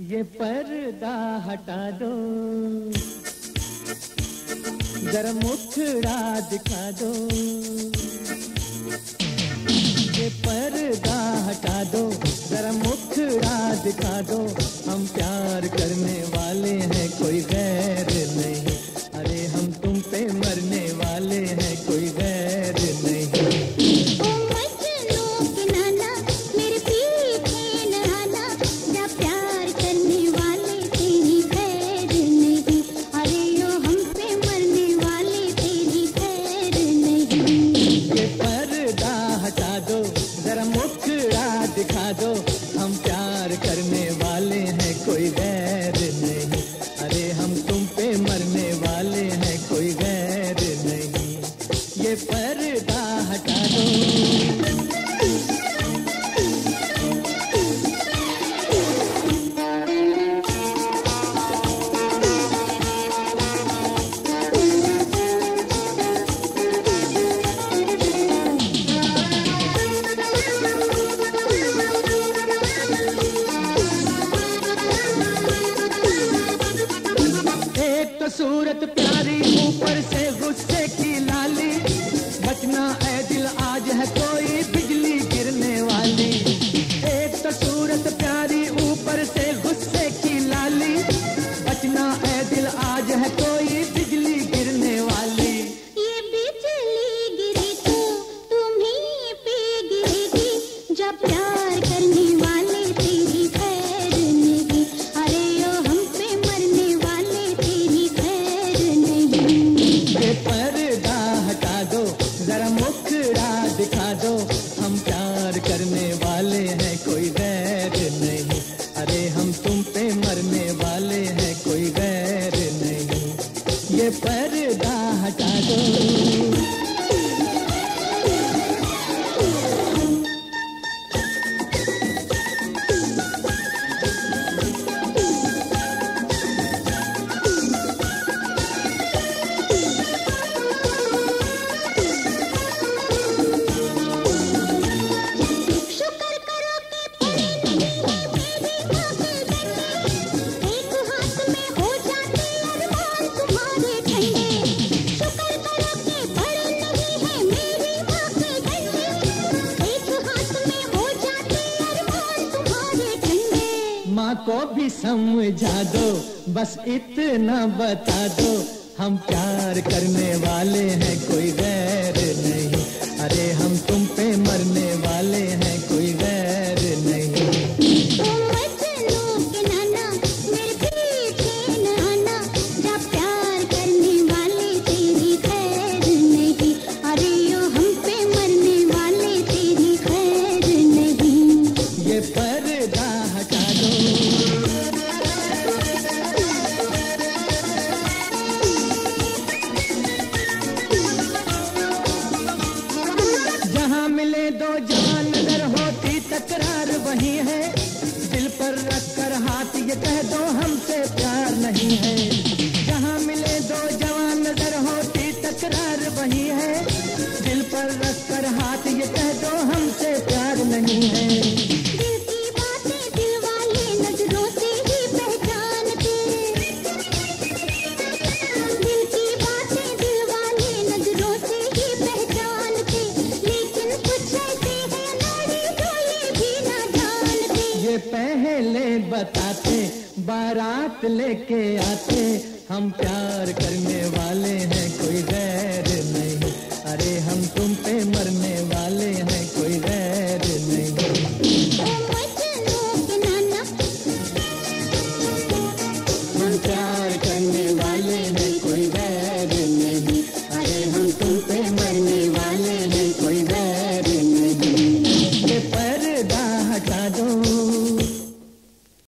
ये पर्दा हटा दो। जरा मुखड़ा दिखा दो। दिखा दो। हम प्यार करने वाले हैं, कोई वैर नहीं। अरे, हम तुम पे मरने वाले हैं, कोई वैर नहीं। ये पर्दा हटा दो। सूरत प्यारी, ऊपर से गुस्से की लाली। बचना ऐ दिल, आज है कोई बिजली गिरने वाली। एक तो सूरत प्यारी, ऊपर से गुस्से की लाली। बचना ऐ दिल, आज है कोई बिजली गिरने वाली। ये बिजली गिरी तो तुम्हीं पे गिरेगी। जब प्यार को भी समझा दो, बस इतना बता दो, हम प्यार करने वाले हैं, कोई गैर नहीं। अरे हम तुम पे मरने तकरार वही है। दिल पर रख कर हाथ ये कह दो हमसे जानते पहले बताते बारात लेके आते हम प्यार करने वाले हैं।